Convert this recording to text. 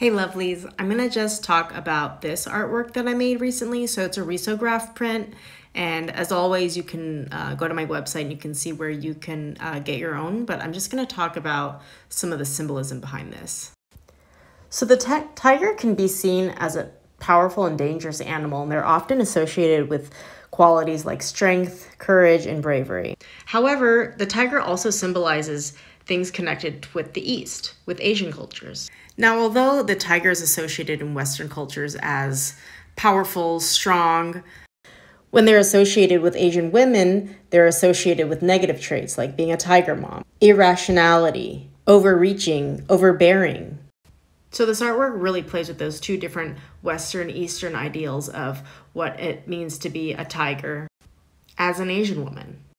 Hey lovelies, I'm gonna just talk about this artwork that I made recently. So it's a risograph print, and as always, you can uh, go to my website and you can see where you can uh, get your own. But I'm just gonna talk about some of the symbolism behind this. So the tiger can be seen as a powerful and dangerous animal, and they're often associated with qualities like strength, courage, and bravery. However, the tiger also symbolizes things connected with the East, with Asian cultures. Now, although the tiger is associated in Western cultures as powerful, strong, when they're associated with Asian women, they're associated with negative traits like being a tiger mom, irrationality, overreaching, overbearing. So, this artwork really plays with those two different Western Eastern ideals of what it means to be a tiger as an Asian woman.